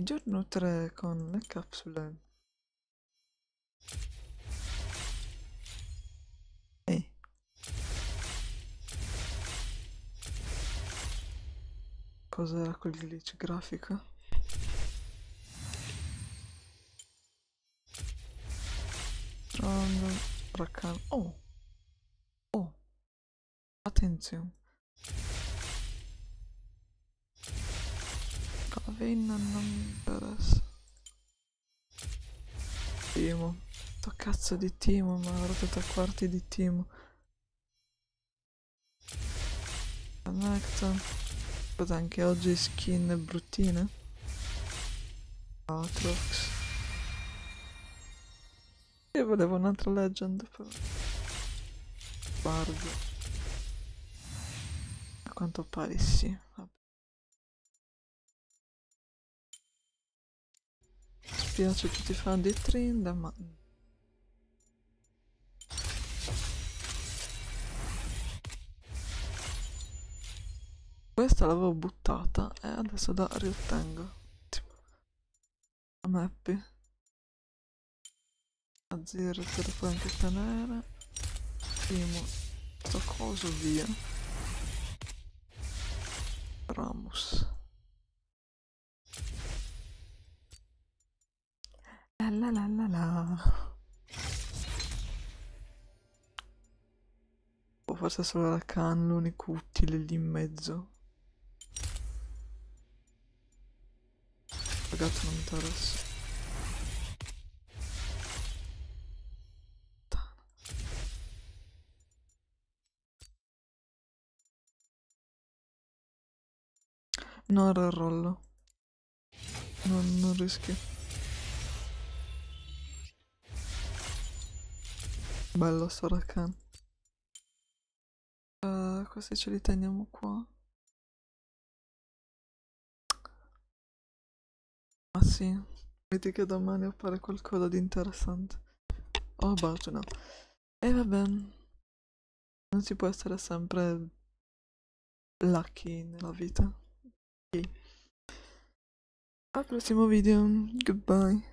Ehi, giorno 3 con le capsule. Ehi. Cos'era quel glitch grafico? Random, Rakan. Oh! Oh! Attenzione! Ravenna non interessa. Timo. Sto cazzo di Timo, ma guardate tre quarti di Timo. Connecta. Aspetta, anche oggi skin bruttine. Atrox. Io volevo un'altra legend però. Bardo. A quanto pare sì. Vabbè. Spiace che ti fa di Trinda, ma... Questa l'avevo buttata e adesso la riottengo. A Mappy. A zero te lo puoi anche tenere. Primo. Sto coso via. Ramos. La la la la. O forse solo la can, l'unico utile lì in mezzo. Ragazzi non mi interessa. Non rollo. Non, non rischio. Bello Sorakan. Uh, questi ce li teniamo qua. Ma sì, vedi che domani appare qualcosa di interessante. Oh, bacio, no. E va bene. Non si può essere sempre lucky nella vita. Ok. Al prossimo video. Goodbye.